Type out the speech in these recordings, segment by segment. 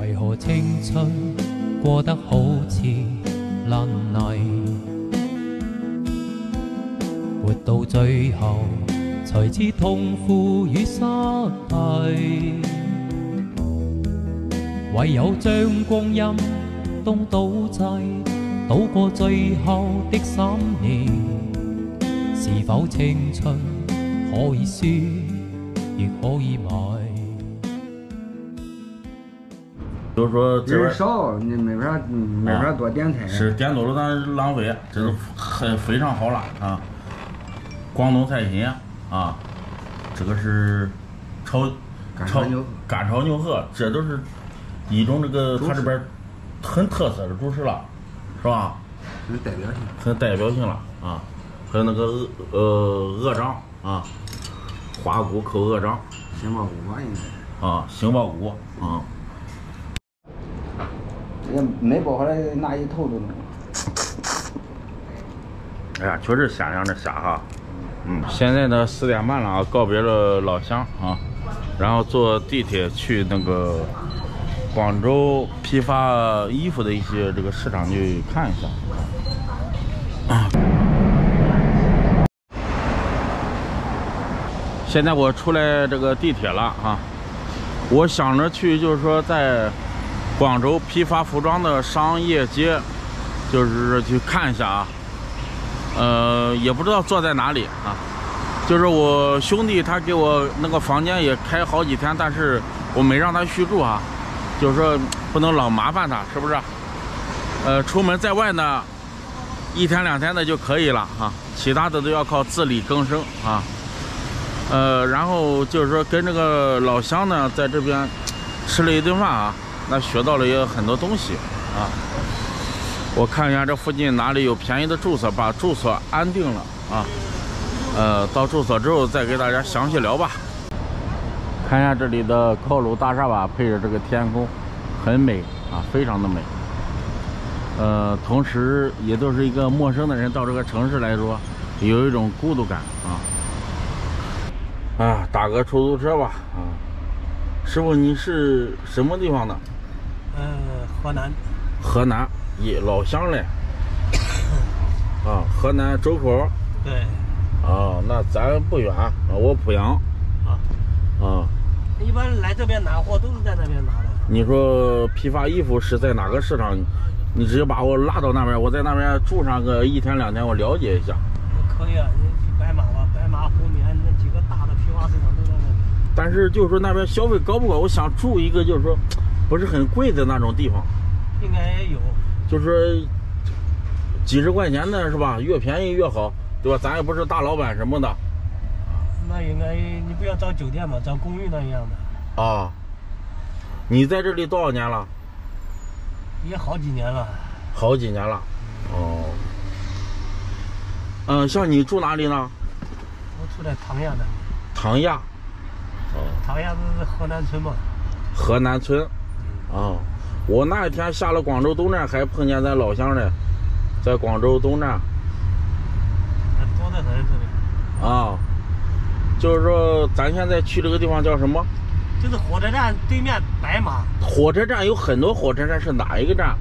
为何青春过得好似烂泥？活到最后，才知痛苦与失替。唯有将光阴当赌债，赌过最后的三年。是否青春可以输，亦可以买？就是说人少，你没法没法多点菜。是点多了咱浪费，这是很非常好了啊！广东菜心啊，这个是炒炒干炒牛河，这都是一种这个它这边很特色的主食了，是吧？有代表性。很代表性了啊！还有那个鹅呃鹅掌啊，花菇扣鹅掌杏鲍菇吧，应该。啊，杏鲍菇啊，也没包下来，那一头都能。哎呀，确实鲜亮这虾哈。嗯，现在呢四点半了啊，告别了老乡啊，然后坐地铁去那个广州批发衣服的一些这个市场去看一下。啊，现在我出来这个地铁了啊，我想着去就是说在广州批发服装的商业街，就是去看一下啊。呃，也不知道坐在哪里啊。就是我兄弟他给我那个房间也开好几天，但是我没让他续住啊。就是说不能老麻烦他，是不是？呃，出门在外呢，一天两天的就可以了啊，其他的都要靠自力更生啊。呃，然后就是说跟这个老乡呢，在这边吃了一顿饭啊，那学到了也有很多东西啊。我看一下这附近哪里有便宜的住所，把住所安定了啊。呃，到住所之后再给大家详细聊吧。看一下这里的高楼大厦吧，配着这个天空，很美啊，非常的美。呃，同时也都是一个陌生的人到这个城市来说，有一种孤独感啊。啊，打个出租车吧啊。师傅，你是什么地方的？呃，河南，河南，一老乡嘞。啊，河南周口。对，啊，那咱不远啊，我濮阳。啊，啊，一般来这边拿货都是在那边拿的。你说批发衣服是在哪个市场？你直接把我拉到那边，我在那边住上个一天两天，我了解一下。可以啊，你去白马吧，白马、湖棉那几个大的批发市场都在那边。但是就是说那边消费高不高？我想住一个就是说不是很贵的那种地方，应该也有，就是几十块钱的是吧？越便宜越好，对吧？咱也不是大老板什么的那应该你不要找酒店嘛，找公寓那一样的，啊。你在这里多少年了？也好几年了。好几年了。哦。嗯，像你住哪里呢？我住在唐亚那里，唐亚。哦。唐亚不是河南村嘛？河南村。啊，我那一天下了广州东站，还碰见咱老乡呢，在广州东站那多得很。啊。就是说，咱现在去这个地方叫什么？就是火车站对面白马，火车站有很多火车站，是哪一个站？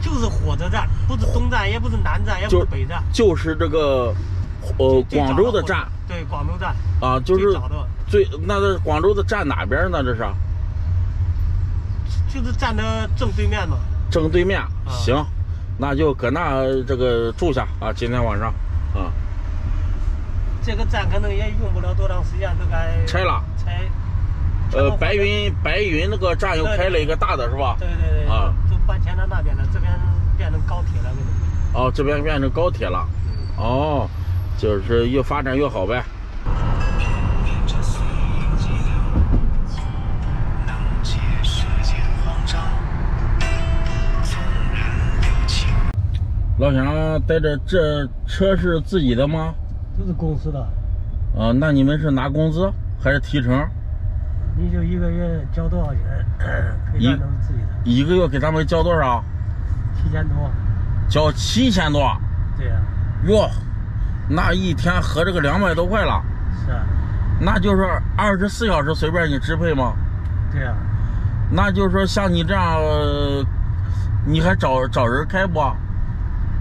就是火车站，不是东站，也不是南站，也不是北站。就是这个，呃，广州的站。对，广州站啊，就是最那个广州的站哪边呢？这是就是站的正对面嘛。正对面。行，那就搁那这个住下啊，今天晚上啊，这个站可能也用不了多长时间，都该拆了。拆。呃，白云白云那个站又开了一个大的是吧？对对对。啊。都搬迁到那边了，这边变成高铁了。哦，这边变成高铁了。哦，就是越发展越好呗。老乡带着这车是自己的吗？都是公司的。啊，那你们是拿工资还是提成？你就一个月交多少钱？一都是自己的。一个月给他们交多少？七千多。交七千多。对呀、哟，那一天合着个两百多块了。是啊。那就是二十四小时随便你支配吗？对呀、那就是说像你这样，呃你还找找人开不？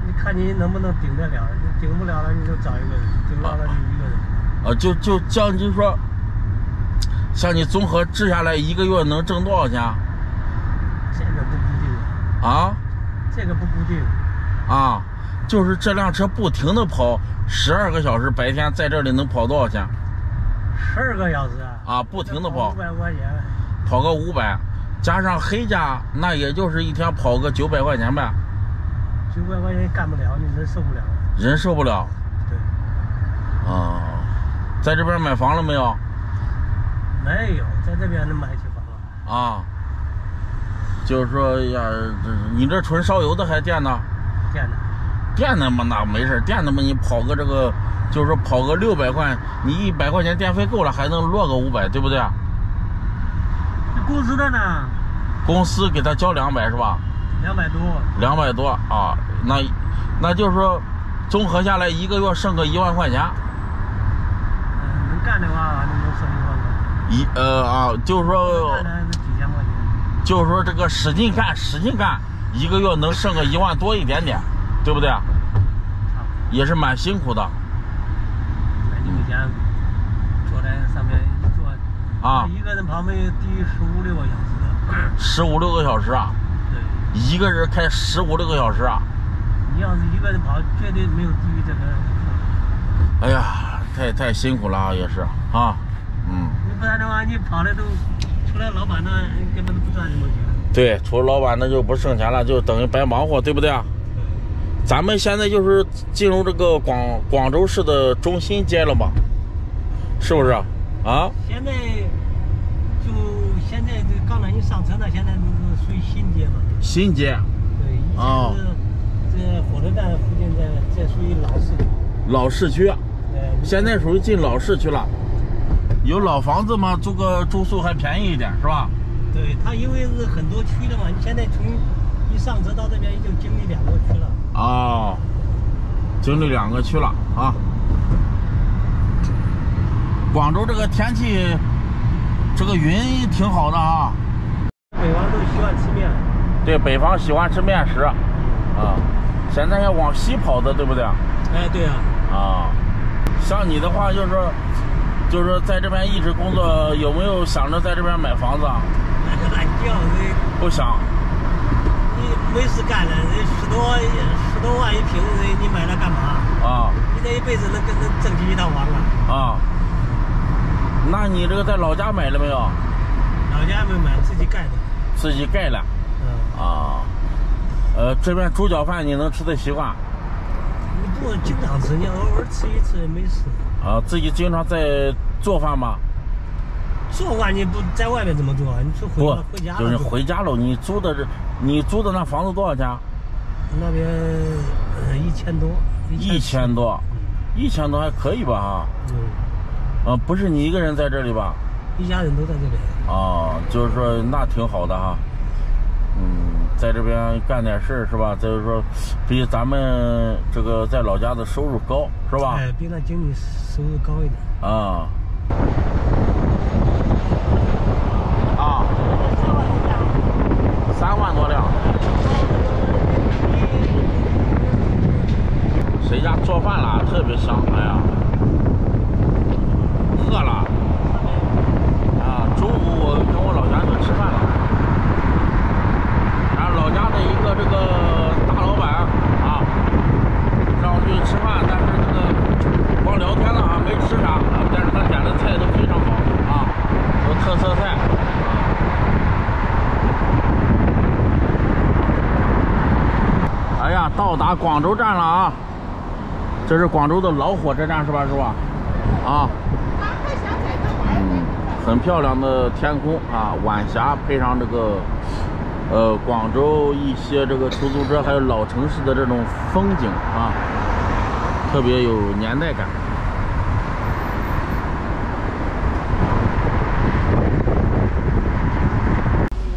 你看你能不能顶得了？你顶不了了，你就找一个人；顶了了就一个人。啊，就就像就是说，像你综合治下来一个月能挣多少钱这个不固定，啊？这个不固定。啊，就是这辆车不停的跑十二个小时，白天在这里能跑多少钱？十二个小时啊！啊，不停的跑五，百块钱，跑个五百，加上黑价，那也就是一天跑个九百块钱呗，九百块钱干不了，你人受不了。人受不了对，啊。在这边买房了没有？没有在这边能买起房了。啊，就是说呀，这你这纯烧油的还电呢？电的，电的嘛，那没事，电的嘛，你跑个这个，就是说跑个六百块，你一百块钱电费够了，还能落个五百，对不对？那公司的呢？公司给他交两百是吧？两百多。两百多啊，那那就是说，综合下来一个月剩个一万块钱，嗯，能干的话，那能省一万块。一呃啊，就是说几千块钱。就是说这个使劲干使劲干，一个月能剩个一万多一点点，对不对？差不多。也是蛮辛苦的那你每天坐在上面坐，啊，一个人跑没有低于十五六个小时。十五六个小时啊，对，一个人开十五六个小时啊，你要是一个人跑，绝对没有低于这个。哎呀，太太辛苦了啊，也是啊，嗯，你不然的话，你跑的都除了老板那根本都不赚什么钱。对，除了老板那就不剩钱了，就等于白忙活，对不对啊？咱们现在就是进入这个广广州市的中心街了嘛，是不是？啊，现在上车呢，现在都是属于新街嘛。新街对，以哦前是这火车站附近在在属于老市区。老市区，呃，现在属于进老市区了。有老房子嘛，租个住宿还便宜一点，是吧？对它因为是很多区的嘛，你现在从一上车到这边就经历两个区了。哦，经历两个区了啊。广州这个天气，这个云挺好的啊。北方都喜欢吃面，对，北方喜欢吃面食，啊，现在要往西跑的，对不对？哎，对啊，啊，像你的话，就是说，就是说在这边一直工作，有没有想着在这边买房子啊？懒觉，这不想你没事干了，这十多十多万一平，人你买它干嘛？啊你这一辈子能跟能挣起一套房啊？啊。那你这个在老家买了没有？老家没买，自己盖的。自己盖了嗯，啊。呃，这边猪脚饭你能吃得习惯你不经常吃，你偶尔吃一次也没事。啊？自己经常在做饭吗？做饭你不在外面怎么做啊？你是回回家，了就是回家了。你租的这，你租的那房子多少钱？那边呃一千多，一千多，一千多还可以吧？哈。嗯，啊，不是你一个人在这里吧？一家人都在这里。啊，就是说那挺好的哈。嗯，在这边干点事儿是吧？就是说，比咱们这个在老家的收入高是吧？哎，比那经理收入高一点。啊。啊，三万多辆。谁家做饭了？特别香，哎呀，饿了。我跟我老家去吃饭了，然后老家的一个这个大老板啊，让我去吃饭，但是这个光聊天了啊，没吃啥，但是他点的菜都非常好啊，都特色菜。哎呀，到达广州站了啊！这是广州的老火车站是吧，师傅？啊。嗯，很漂亮的天空啊，晚霞配上这个，呃，广州一些这个出租车，还有老城市的这种风景啊，特别有年代感。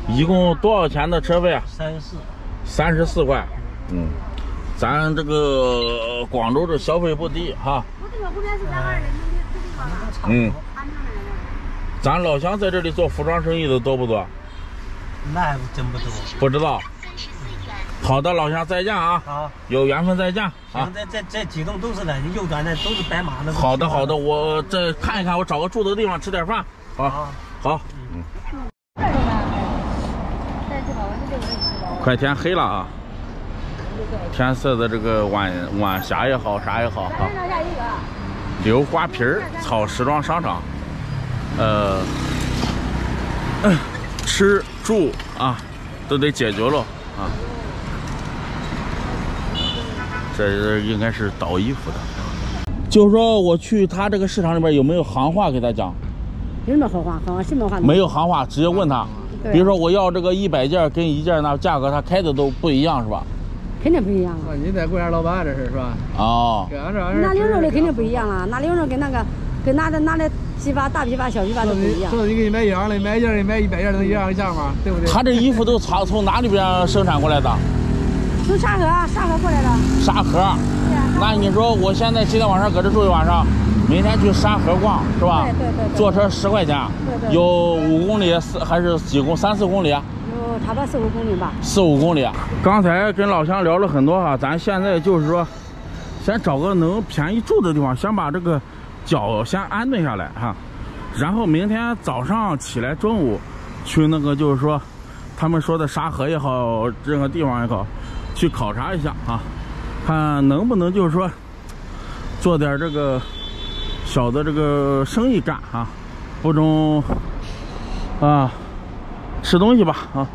一共多少钱的车费啊？三十四，三十四块。嗯，咱这个广州的消费不低哈。我这个后面是两个人的这地方嗯。咱老乡在这里做服装生意的多不多？那还真不多。不知道。好的，老乡，再见啊！好，有缘分再见啊！这这这几栋都是的，右转的都是白马的。好的，好的，我再看一看，我找个住的地方吃点饭。好，好，嗯，快天黑了啊！天色的这个晚晚霞也好，啥也好啊。溜瓜皮儿草时装商场，呃，嗯 吃住啊都得解决了啊。这应该是倒衣服的。就是说，我去他这个市场里边有没有行话给他讲？有什么好话？什么话？没有行话，直接问他。对比如说我要这个一百件，跟一件那价格他开的都不一样，是吧？肯定不一样了。你在公园老板这是是吧？哦，这样这玩意儿拿零肉的肯定不一样了，拿零肉跟那个跟拿的拿的批发大批发小批发都不一样。上次你给你买一样的，买一件的买一百件的，能一样的价吗？对不对？他这衣服都从从哪里边生产过来的？从沙河沙河过来的。沙河。对呀。那你说我现在今天晚上搁这住一晚上，明天去沙河逛是吧？对对对对坐车十块钱，对对有五公里四还是几公三四公里？有差不多四五公里吧。四五公里。刚才跟老乡聊了很多哈，咱现在就是说，先找个能便宜住的地方，先把这个脚先安顿下来哈，然后明天早上起来中午去那个就是说，他们说的沙河也好，任何地方也好，去考察一下啊，看能不能就是说做点这个小的这个生意干啊，不中啊吃东西吧啊。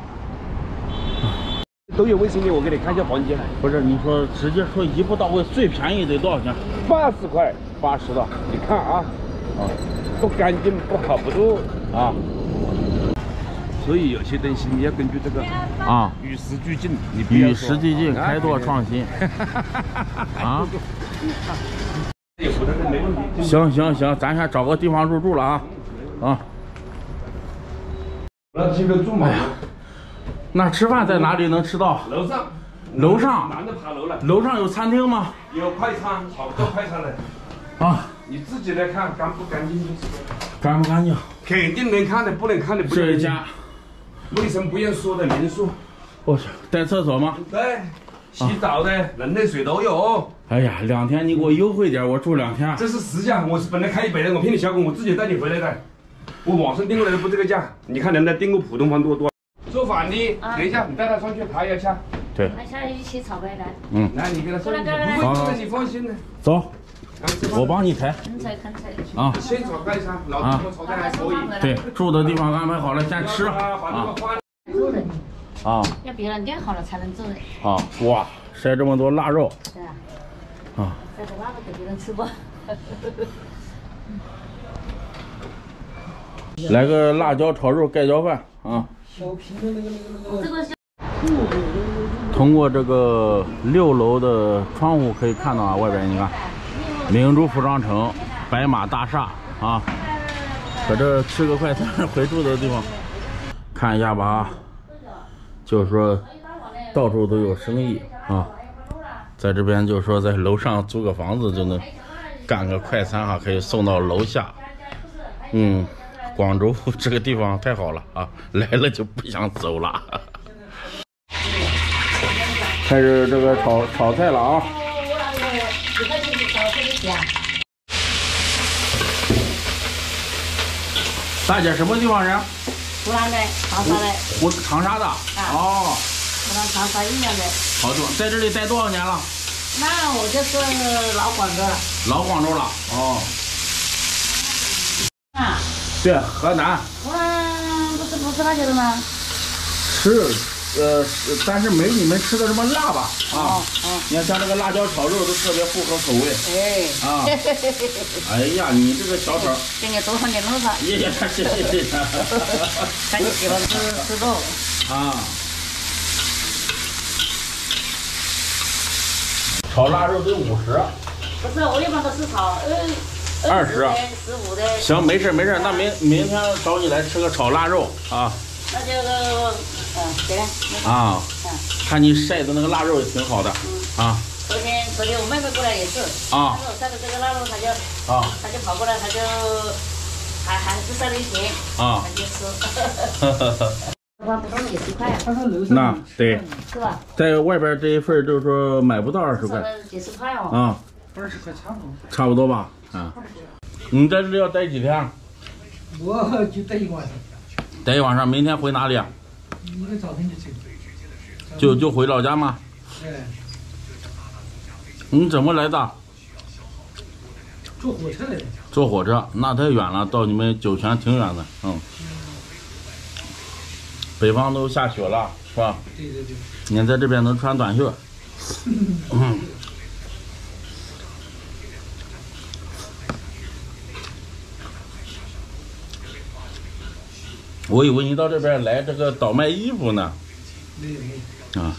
都有微信的，我给你看一下房间，不是，你说直接说一步到位，最便宜得多少钱？八十块。八十的你看啊，啊不干净不好不多，啊所以有些东西你要根据这个啊！与时俱进，你与时俱进，啊开拓创新啊！有不那个没问题。行行行，咱先找个地方入住了啊啊！那几个住嘛，那吃饭在哪里能吃到？楼上，楼上男的爬楼了，楼上有餐厅吗？有快餐，好多快餐了，啊，你自己来看干不干净就是。干不干净？肯定能看的，不能看的不能这一家，卫生不用说的民宿，我去，带厕所吗？对，洗澡的、冷的水都有。哎呀，两天你给我优惠点，我住两天。这是实价，我是本来开一百的，我骗你小狗，我自己带你回来的。我网上订过来的不这个价，你看能不能订个普通房多多。做饭的，等一下你带他上去，他也下。对，那现在一起炒呗来，嗯来，你给他上去，来不会做的，你放心的。走，我帮你抬。啊。先炒快餐，老子们炒菜还可以。对，住的地方安排好了，先吃啊，啊要别人点好了才能走人，啊！哇，晒这么多腊肉对啊？啊！晒个腊肉给别人吃不？来个辣椒炒肉盖浇饭啊！这个是通过这个六楼的窗户可以看到啊，外边你看，明珠服装城、白马大厦啊，搁这吃个快餐回住的地方，看一下吧啊，就是说到处都有生意啊，在这边就是说在楼上租个房子就能干个快餐哈、可以送到楼下，嗯。广州这个地方太好了啊，来了就不想走了。开始这个炒炒菜了啊！大姐什么地方人？湖南的，长沙的，湖长沙的。哦，湖南长沙一样的。好多，在这里待多少年了？那我就是老广州了。老广州了。哦，啊，对，河南湖南不是不是那些的吗？吃，呃，但是没你们吃的这么辣吧？啊，哦，你看像这个辣椒炒肉都特别符合口味哎，啊。哎呀，你这个小炒，给你多放点肉吧，谢谢谢谢谢谢。看你喜欢吃吃肉。啊。炒腊肉得五十。不是，我一般都是炒二二十啊十五的，行，没事没事，那明明天找你来吃个炒腊肉啊那就嗯，对了，啊！嗯，看你晒的那个腊肉也挺好的啊昨天昨天我妹妹过来也是，啊她说晒的这个腊肉，她就啊她就跑过来，她就还还是晒了一瓶，啊她！就吃。管不到那个十块，他说楼上那对，是吧？在外边这一份儿就是说买不到二十块几十块哦。啊，二十块差不多。差不多吧？啊，你在这里要待几天？我就待一个晚上，待一晚上，明天回哪里啊？明天早晨就走。就就回老家吗？哎，你怎么来的？坐火车来的。坐火车，那太远了，到你们酒泉挺远的，嗯。北方都下雪了，是吧？对对对。你在这边能穿短袖。嗯。我以为你到这边来这个倒卖衣服呢。啊，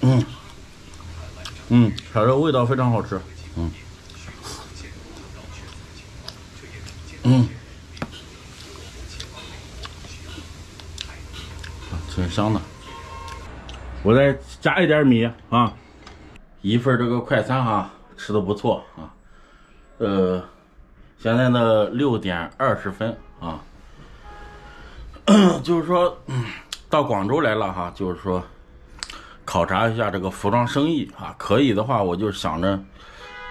嗯，嗯，烤肉味道非常好吃，嗯，嗯，啊挺香的。我再加一点米啊，一份这个快餐哈，吃的不错啊。呃，现在呢六点二十分啊，就是说。到广州来了哈，就是说考察一下这个服装生意啊，可以的话，我就想着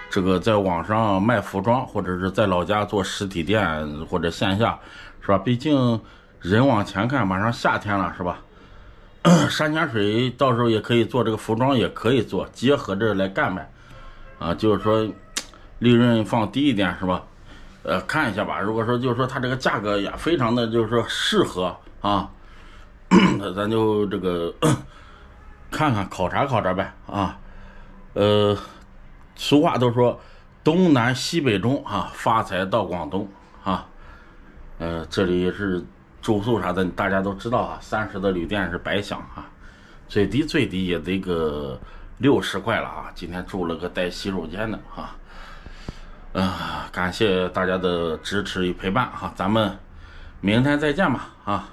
这个在网上卖服装，或者是在老家做实体店或者线下，是吧？毕竟人往前看，马上夏天了，是吧？山泉水到时候也可以做这个服装，也可以做，结合着来干卖啊，就是说利润放低一点，是吧？呃，看一下吧。如果说就是说它这个价格也非常的就是说适合啊。那咱就这个看看考察考察呗啊，呃，俗话都说东南西北中啊，发财到广东啊，呃，这里是住宿啥的，大家都知道啊，三十的旅店是白享啊，最低最低也得个六十块了啊，今天住了个带洗手间的啊，啊，感谢大家的支持与陪伴哈，咱们明天再见吧啊。